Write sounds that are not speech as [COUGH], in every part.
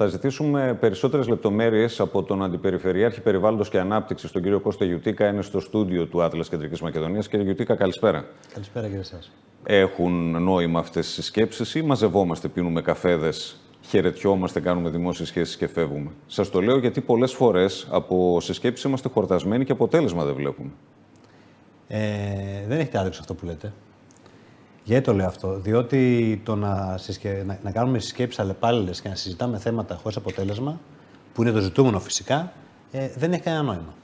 Θα ζητήσουμε περισσότερες λεπτομέρειες από τον Αντιπεριφερειάρχη Περιβάλλοντος και Ανάπτυξης, τον κύριο Κώστα Γιουτίκα. Είναι στο στούντιο του Άτλας Κεντρικής Μακεδονίας. Κύριε Γιουτίκα, καλησπέρα. Καλησπέρα, κύριε σας. Έχουν νόημα αυτές οι συσκέψει ή μαζευόμαστε, πίνουμε καφέδες, χαιρετιόμαστε, κάνουμε δημόσιες σχέσεις και φεύγουμε; Σας το λέω γιατί πολλές φορές από συσκέψει είμαστε χορτασμένοι και αποτέλεσμα δεν βλέπουμε. Ε, δεν έχετε άδικο αυτό που λέτε. Γιατί το λέω αυτό, Διότι το να, συσκε... να, να κάνουμε συσκέψεις αλλεπάλληλες και να συζητάμε θέματα χωρίς αποτέλεσμα, που είναι το ζητούμενο φυσικά, ε, δεν έχει κανένα νόημα.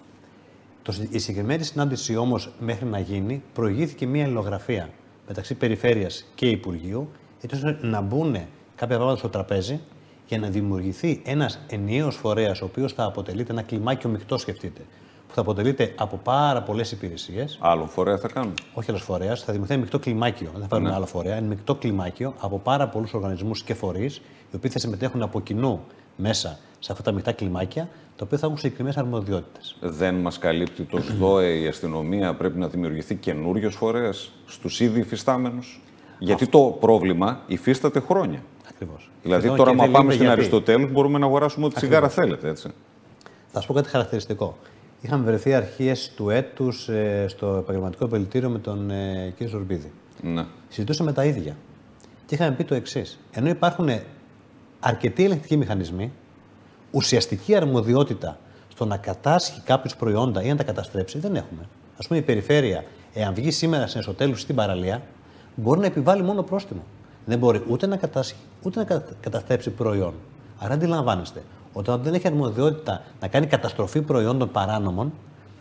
Το, η συγκεκριμένη συνάντηση όμως μέχρι να γίνει, προηγήθηκε μια αλληλογραφία μεταξύ Περιφέρειας και Υπουργείου, έτσι ώστε να μπουν κάποια πράγματα στο τραπέζι για να δημιουργηθεί ένας ενιαίος φορέας, ο οποίος θα αποτελείται ένα κλιμάκιο μεικτό, σκεφτείτε που θα αποτελείται από πάρα πολλές υπηρεσίες. Άλλο φορέα θα κάνουμε. Όχι άλλος φορέας, θα δημιουργηθεί ένα μεικτό κλιμάκιο. Δεν θα πάρουμε ναι. άλλο φορέα. Ένα μεικτό κλιμάκιο από πάρα πολλούς οργανισμούς και φορείς, οι οποίοι θα συμμετέχουν από κοινού μέσα σε αυτά τα μεικτά κλιμάκια, τα οποία θα έχουν συγκεκριμένες αρμοδιότητες. Δεν μας καλύπτει το ΣΔΟΕ, η αστυνομία, πρέπει να δημιουργηθεί καινούριος φορέας στους ήδη υφιστάμενους; Γιατί το πρόβλημα υφίσταται χρόνια. Ακριβώς. Δηλαδή, τώρα, άμα πάμε στην Αριστοτέλου, μπορούμε να αγοράσουμε ό,τι τσιγάρα θέλετε. Έτσι. Θα σα πω κάτι χαρακτηριστικό. Είχαμε βρεθεί αρχέ του έτου ε, στο επαγγελματικό επιλητήριο με τον ε, κ. Ζορμπίδη. Ναι. Συζητούσαμε τα ίδια. Και είχαμε πει το εξή. Ενώ υπάρχουν αρκετοί ελεγκτικοί μηχανισμοί, ουσιαστική αρμοδιότητα στο να κατάσχει κάποιου προϊόντα ή να τα καταστρέψει δεν έχουμε. Α πούμε, η περιφέρεια, εάν βγει σήμερα στην εσωτέλου στην παραλία, μπορεί να επιβάλλει μόνο πρόστιμο. Δεν μπορεί ούτε να κατάσχει ούτε να καταστρέψει προϊόν. Άρα αντιλαμβάνεστε όταν δεν έχει αρμοδιότητα να κάνει καταστροφή προϊόντων παράνομων,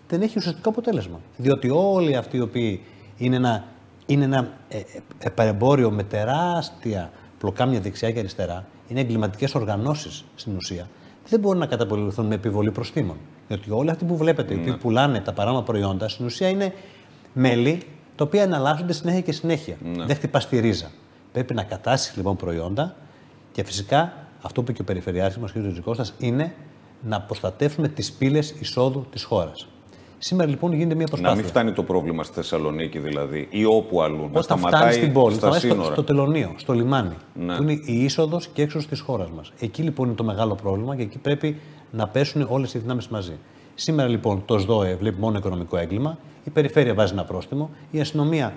δεν έχει ουσιαστικό αποτέλεσμα. Διότι όλοι αυτοί οι οποίοι είναι ένα, είναι ένα ε, ε, παρεμπόριο με τεράστια πλοκάμια δεξιά και αριστερά, είναι εγκληματικές οργανώσεις στην ουσία, δεν μπορούν να καταπολεμηθούν με επιβολή προστήμων. Διότι όλοι αυτοί που βλέπετε, οι οποίοι ναι. πουλάνε τα παράνομα προϊόντα, στην ουσία είναι μέλη τα οποία εναλλάσσονται συνέχεια και συνέχεια. Ναι. Δεν χτυπά τη ρίζα. Πρέπει να κατάσχει λοιπόν προϊόντα και φυσικά αυτό που είπε και ο Περιφερειάρχης μας, κ. Τζικώστα, είναι να προστατεύσουμε τις πύλες εισόδου της χώρας. Σήμερα λοιπόν γίνεται μια προσπάθεια. Να μην φτάνει το πρόβλημα στη Θεσσαλονίκη δηλαδή ή όπου αλλού. Όταν να σταματάει στην πόλη, στα στο, στο τελωνίο, στο λιμάνι. Ναι. Που είναι η είσοδος και έξοδο της χώρας μας. Εκεί λοιπόν είναι το μεγάλο πρόβλημα και εκεί πρέπει να πέσουν όλες οι δυνάμεις μαζί. Σήμερα λοιπόν το ΣΔΟΕ βλέπει μόνο οικονομικό έγκλημα, η περιφέρεια βάζει ένα πρόστιμο, η αστυνομία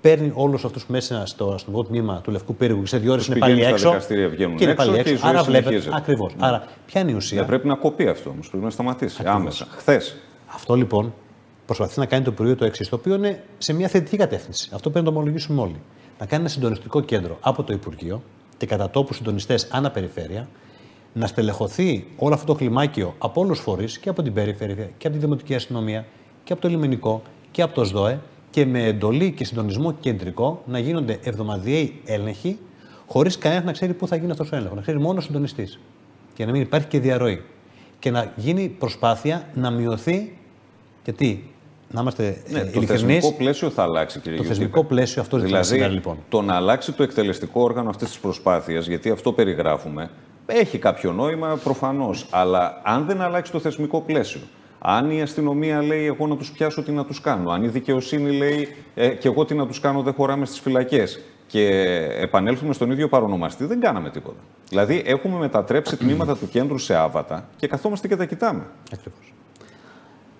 παίρνει όλους αυτούς μέσα στο, στο τμήμα του Λευκού Πύργου και σε δύο ώρες είναι πάλι έξω. και είναι πάλι έξω. Άρα βλέπετε. Ακριβώς. Ναι. Άρα, ποια είναι η ουσία; Δεν πρέπει να κοπεί αυτό όμως. Πρέπει να σταματήσει Ακριβώς. άμεσα. Χθες. Αυτό λοιπόν προσπαθεί να κάνει το Υπουργείο το εξή, το οποίο είναι σε μια θετική κατεύθυνση. Αυτό πρέπει να το ομολογήσουμε όλοι. Να κάνει ένα συντονιστικό κέντρο από το Υπουργείο και κατά τόπους συντονιστές ανά περιφέρεια, να στελεχωθεί όλο αυτό το κλιμάκιο από όλους τους φορείς και από την περιφέρεια και από τη Δημοτική Αστυνομία και από το λιμενικό και από το ΣΔΟΕ και με εντολή και συντονισμό κεντρικό να γίνονται εβδομαδιαίοι έλεγχοι, χωρίς κανένας να ξέρει πού θα γίνει αυτός ο έλεγχος. Να ξέρει μόνο ο συντονιστής. Και να μην υπάρχει και διαρροή. Και να γίνει προσπάθεια να μειωθεί. Γιατί να είμαστε ναι, Το θεσμικό πλαίσιο θα αλλάξει, κύριε Το θεσμικό πλαίσιο αυτός δηλαδή, σήμερα, λοιπόν. Το να αλλάξει το εκτελεστικό όργανο αυτής της προσπάθειας, γιατί αυτό περιγράφουμε, έχει κάποιο νόημα προφανώς. Αλλά αν δεν αλλάξει το θεσμικό πλαίσιο, αν η αστυνομία λέει εγώ να τους πιάσω τι να τους κάνω, αν η δικαιοσύνη λέει ε, και εγώ τι να τους κάνω δεν χωράμε στις φυλακές και επανέλθουμε στον ίδιο παρονομαστή, δεν κάναμε τίποτα. Δηλαδή έχουμε μετατρέψει τμήματα του κέντρου σε άβατα και καθόμαστε και τα κοιτάμε. Ακριβώς.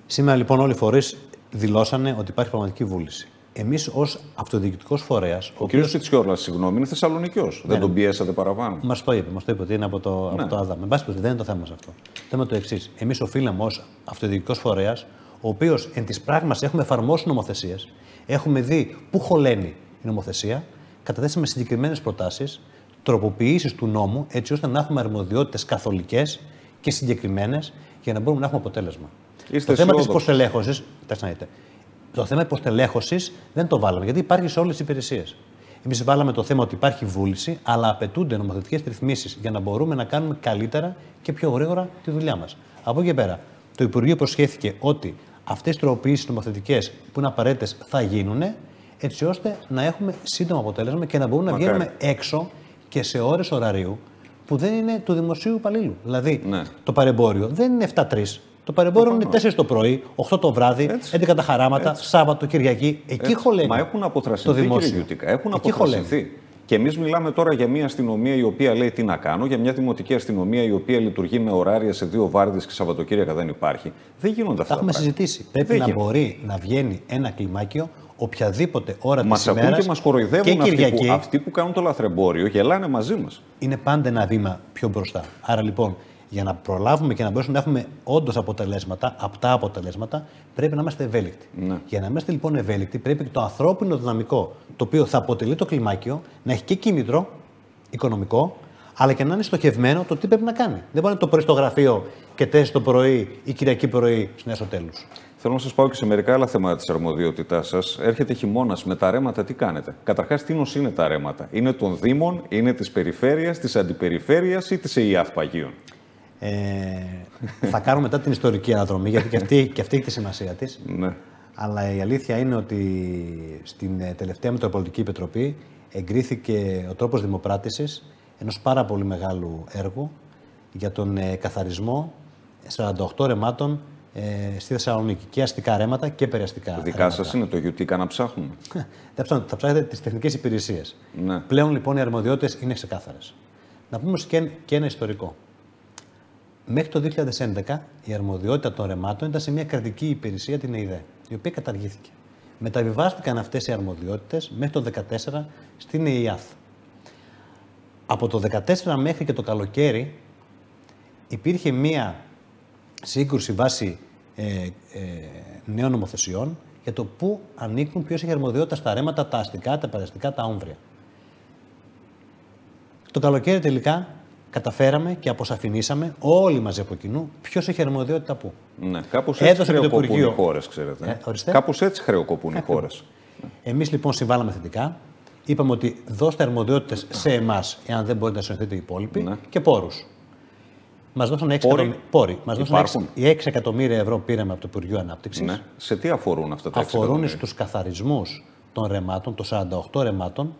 Σήμερα λοιπόν όλοι οι φορείς δηλώσανε ότι υπάρχει πραγματική βούληση. Εμείς ως αυτοδιοικητικός φορέας. Ο, ο κ. Τσιόρλα, συγγνώμη, είναι Θεσσαλονικιός. Ναι, δεν τον πιέσατε παραπάνω. Μας το είπε, μας το είπε ότι είναι από το, ναι. από το ΑΔΑ. Με πάση δεν είναι το θέμα σε αυτό. Το θέμα είναι το εξής. Εμείς οφείλαμε ως αυτοδιοικητικός φορέας, ο οποίος εν της πράγμας έχουμε εφαρμόσει νομοθεσίες, έχουμε δει πού χωλαίνει η νομοθεσία, καταθέσαμε συγκεκριμένες προτάσεις, τροποποιήσεις του νόμου, έτσι ώστε να έχουμε αρμοδιότητες καθολικές και συγκεκριμένες για να μπορούμε να έχουμε αποτέλεσμα. Είστε το θέμα της υποστελέχωση. Το θέμα υποστελέχωσης δεν το βάλαμε, γιατί υπάρχει σε όλες τις υπηρεσίες. Εμείς βάλαμε το θέμα ότι υπάρχει βούληση, αλλά απαιτούνται νομοθετικές ρυθμίσεις για να μπορούμε να κάνουμε καλύτερα και πιο γρήγορα τη δουλειά μας. Από εκεί και πέρα, το Υπουργείο προσχέθηκε ότι αυτές οι τροποποιήσεις νομοθετικές που είναι απαραίτητες θα γίνουν, έτσι ώστε να έχουμε σύντομο αποτέλεσμα και να μπορούμε να βγαίνουμε έξω και σε ώρες ωραρίου που δεν είναι του δημοσίου υπαλλήλου. Δηλαδή, ναι. το παρεμπόριο δεν είναι 7-3. Το παρεμπόριο είναι 4 το πρωί, 8 το βράδυ, Έτσι. 11 τα χαράματα, Έτσι. Σάββατο, Κυριακή. Εκεί χωλένει. Μα έχουν αποθρασινθεί, το δημόσιο. Κύριε Γιουτικά, έχουν αποθρασινθεί. Και εμείς μιλάμε τώρα για μια αστυνομία η οποία λέει τι να κάνω, για μια δημοτική αστυνομία η οποία λειτουργεί με ωράρια σε δύο βάρδιε και Σαββατοκύριακα δεν υπάρχει. Δεν γίνονται αυτά. Τα έχουμε συζητήσει. Πρέπει Δεν να γίνονται. μπορεί να βγαίνει ένα κλιμάκιο οποιαδήποτε ώρα Μας της ακούν ημέρας. και μας κοροϊδεύουν και αυτοί Κυριακή που, αυτοί που κάνουν το λαθρεμπόριο, γελάνε μαζί μας. είναι πάντα ένα βήμα πιο μπροστά. Άρα λοιπόν, για να προλάβουμε και να μπορέσουμε να έχουμε όντως αποτελέσματα, απτά αποτελέσματα, πρέπει να είμαστε ευέλικτοι. Ναι. Για να είμαστε λοιπόν ευέλικτοι, πρέπει και το ανθρώπινο δυναμικό, το οποίο θα αποτελεί το κλιμάκιο, να έχει και κίνητρο οικονομικό, αλλά και να είναι στοχευμένο το τι πρέπει να κάνει. Δεν μπορεί να είναι το πρωί στο γραφείο και τέσσερι το πρωί ή Κυριακή πρωί στην έσω τέλου. Θέλω να σας πάω και σε μερικά άλλα θέματα της αρμοδιότητάς σας. Έρχεται χειμώνας με τα ρέματα, τι κάνετε; Καταρχάς, τι νοσ είναι τα ρέματα; Είναι των Δήμων, είναι της περιφέρειας, της αντιπεριφέρειας ή της ΕΙΑΘ Παγίων. Ε, θα κάνουμε μετά την ιστορική αναδρομή, γιατί και αυτή, και αυτή έχει τη σημασία της. Ναι. Αλλά η αλήθεια είναι ότι στην ε, τελευταία Μητροπολιτική Επιτροπή εγκρίθηκε ο τρόπος δημοπράτησης ενός πάρα πολύ μεγάλου έργου για τον ε, καθαρισμό 48 ρεμάτων ε, στη Θεσσαλονίκη. Και αστικά ρέματα και περιαστικά Δικά ρέματα. σα είναι το Γιουτίκα να ψάχνουμε. [LAUGHS] Θα ψάχνετε- θα ψάχνετε τις τεχνικές υπηρεσίες. Ναι. Πλέον λοιπόν οι αρμοδιότητες είναι ξεκάθαρες. Να πούμε όμως και, και ένα ιστορικό. Μέχρι το 2011 η αρμοδιότητα των ρεμάτων ήταν σε μια κρατική υπηρεσία, την ΕΙΔΕ, η οποία καταργήθηκε. Μεταβιβάστηκαν αυτές οι αρμοδιότητες μέχρι το 2014 στην ΕΙΑΘ. Από το 2014 μέχρι και το καλοκαίρι υπήρχε μία σύγκρουση βάσει ε, ε, νέων νομοθεσιών για το πού ανήκουν, ποιος έχει αρμοδιότητα στα ρέματα, τα αστικά, τα παραστικά, τα όμβρια. Το καλοκαίρι τελικά καταφέραμε και αποσαφηνίσαμε όλοι μαζί από κοινού ποιος έχει αρμοδιότητα πού. Ναι. Κάπως έτσι Έδωσε το χρεοκοπούν οι Υπουργείο. χώρες, ξέρετε. Ε, ορίστε. Κάπως έτσι χρεοκοπούν οι χώρες. Εμείς λοιπόν συμβάλαμε θετικά. Είπαμε ότι δώστε αρμοδιότητες σε εμάς, εάν δεν μπορείτε να συνοηθείτε οι υπόλοιποι, Ναι. και πόρους. Μας δώσαν 6 Πόροι εκατομμύρια. Πόροι. Μας δώσαν υπάρχουν. 6, 6 εκατομμύρια ευρώ πήραμε από το Υπουργείο Ανάπτυξης. Ναι. Σε τι αφορούν αυτά τα αφορούν εξεκατομμύρια; στους καθαρισμούς των ρεμάτων, των 48 ρεμάτων,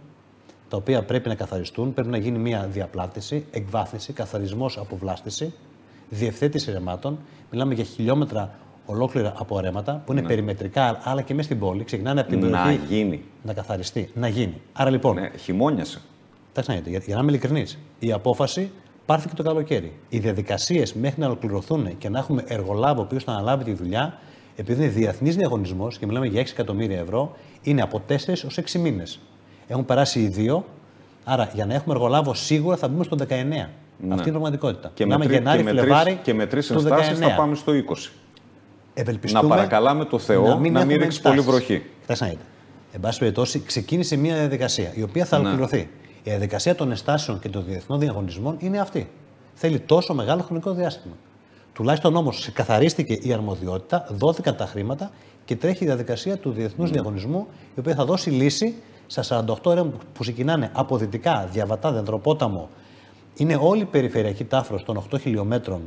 τα οποία πρέπει να καθαριστούν. Πρέπει να γίνει μια διαπλάτηση, εκβάθυνση, καθαρισμός, αποβλάστηση, διευθέτηση ρεμάτων. Μιλάμε για χιλιόμετρα ολόκληρα από ρέματα που είναι περιμετρικά, αλλά και μέσα στην πόλη. Ξεκινάνε από την Ναι. Να περιοχή γίνει. να καθαριστεί, να γίνει. Άρα λοιπόν, Ναι, χειμώνιασε. Κοιτάξτε να δείτε, για, για να είμαι ειλικρινής, η απόφαση πάρθηκε το καλοκαίρι. Οι διαδικασίες μέχρι να ολοκληρωθούν και να έχουμε εργολάβο ο οποίος θα αναλάβει τη δουλειά, επειδή είναι διεθνής διαγωνισμός και μιλάμε για 6 εκατομμύρια ευρώ, είναι από 4 ως 6 μήνες. Έχουν περάσει οι δύο, άρα για να έχουμε εργολάβο σίγουρα θα μπούμε στο 19. Αυτή είναι η πραγματικότητα. Ναι. Και με, μιλάμε τρει- Γενάρη, και, με Φλεβάρι τρεις, και με τρεις του ενστάσεις 19. θα πάμε στο 20. Ευελπιστούμε Να παρακαλάμε το Θεό να μην, έχουμε ρίξει πολύ ενστάσεις. βροχή. Κοιτάξτε να δείτε. Εν πάση περιπτώσει, ξεκίνησε μια διαδικασία η οποία θα Ναι. ολοκληρωθεί. Η διαδικασία των ενστάσεων και των διεθνών διαγωνισμών είναι αυτή. Θέλει τόσο μεγάλο χρονικό διάστημα. Τουλάχιστον όμως καθαρίστηκε η αρμοδιότητα, δόθηκαν τα χρήματα και τρέχει η διαδικασία του διεθνούς Ναι. διαγωνισμού, η οποία θα δώσει λύση στα 48 ρέμου που ξεκινάνε από δυτικά, διαβατά, δεντροπόταμο. Είναι όλη η περιφερειακή τάφρος των 8 χιλιόμετρων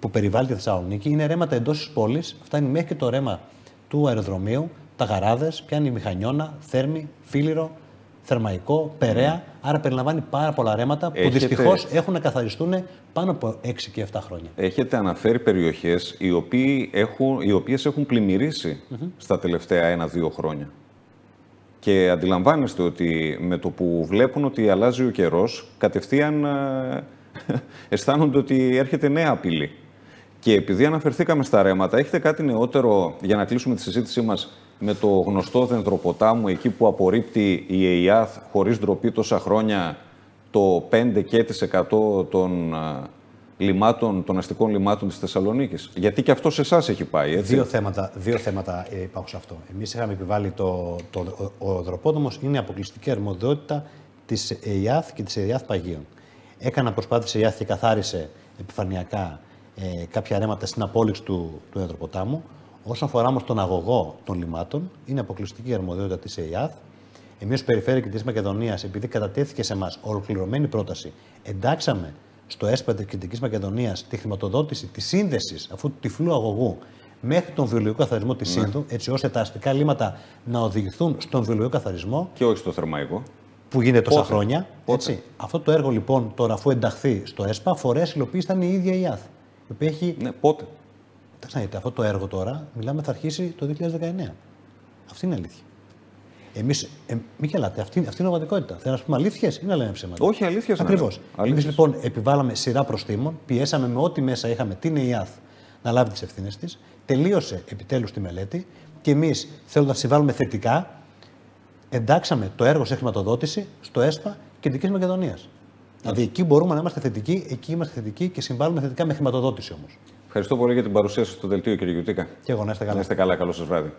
που περιβάλλει τη Θεσσαλονίκη είναι ρέματα εντός της πόλης, φτάνει μέχρι και το ρέμα του αεροδρομίου, τα γαράδες, πιάνει μηχανιώνα, θέρμη, φίληρο, θερμαϊκό, περαία. Άρα περιλαμβάνει πάρα πολλά ρέματα που Έχετε- δυστυχώς έχουν να καθαριστούν πάνω από 6 και 7 χρόνια. Έχετε αναφέρει περιοχές οι, οποίοι έχουν, οι οποίες έχουν πλημμυρίσει στα τελευταία ένα-δύο χρόνια. Και αντιλαμβάνεστε ότι με το που βλέπουν ότι αλλάζει ο καιρός, κατευθείαν ε, [LAUGHS] αισθάνονται ότι έρχεται νέα απειλή. Και επειδή αναφερθήκαμε στα ρέματα, έχετε κάτι νεότερο για να κλείσουμε τη συζήτησή μας με το γνωστό δεντροποτάμου, εκεί που απορρίπτει η ΕΙΑΘ χωρίς ντροπή τόσα χρόνια το 5 και της 100 των α, λιμάτων, των αστικών λιμάτων της Θεσσαλονίκης. Γιατί και αυτό σε εσάς έχει πάει, έτσι; Δύο θέματα, δύο θέματα ε, υπάρχουν σε αυτό. Εμείς είχαμε επιβάλει το. το ο, ο δροπόδομο είναι αποκλειστική αρμοδιότητα της ΕΙΑΘ και της ΕΙΑΘ Παγίων. Έκανα προσπάθεια η ΕΙΑΘ και καθάρισε επιφανειακά ε, κάποια ρέματα στην απόλυξη του, του εδροποτάμου. Όσον αφορά όμως τον αγωγό των λιμάτων, είναι αποκλειστική αρμοδιότητα της ΕΙΑΘ. Εμείς, ως Περιφέρεια και τη Μακεδονίας, επειδή κατατέθηκε σε εμά ολοκληρωμένη πρόταση, εντάξαμε στο ΕΣΠΑ τη Κεντρική Μακεδονίας τη χρηματοδότηση της σύνδεσης αυτού του τυφλού αγωγού μέχρι τον βιολογικό καθαρισμό της Σύνδου, έτσι ώστε τα αστικά λίματα να οδηγηθούν στον βιολογικό καθαρισμό Και όχι στο θερμαϊκό. που γίνεται τόσα Πότε; χρόνια. Πότε; Έτσι. Αυτό το έργο λοιπόν τώρα, αφού ενταχθεί στο ΕΣΠΑ, φορέα υλοποίηση ήταν η ίδια η ΙΑΘ. Η οποία έχει. Ναι, πότε; Κοιτάξτε να δείτε, αυτό το έργο τώρα, μιλάμε, θα αρχίσει το 2019. Αυτή είναι η αλήθεια. Εμείς. Ε, μην γελάτε, αυτή, αυτή είναι η πραγματικότητα. Θέλω να πούμε αλήθειες ή να λέμε ψέματα; Όχι, αλήθεια Ακριβώς. Εμείς λοιπόν επιβάλαμε σειρά προστήμων, πιέσαμε με ό,τι μέσα είχαμε την ΕΙΑΘ να λάβει τις ευθύνες της. Τελείωσε επιτέλους τη μελέτη και εμείς θέλουμε να συμβάλλουμε θετικά. Εντάξαμε το έργο σε χρηματοδότηση στο ΕΣΠΑ Κεντρική Μακεδονίας. Δηλαδή εκεί μπορούμε να είμαστε θετικοί, εκεί είμαστε θετικοί και συμβάλλουμε θετικά με χρηματοδότηση όμως. Ευχαριστώ πολύ για την παρουσία σας στο δελτίο, κύριε Γιουτίκα. Και εγώ να είστε καλά. Να είστε καλά, καλό σας βράδυ.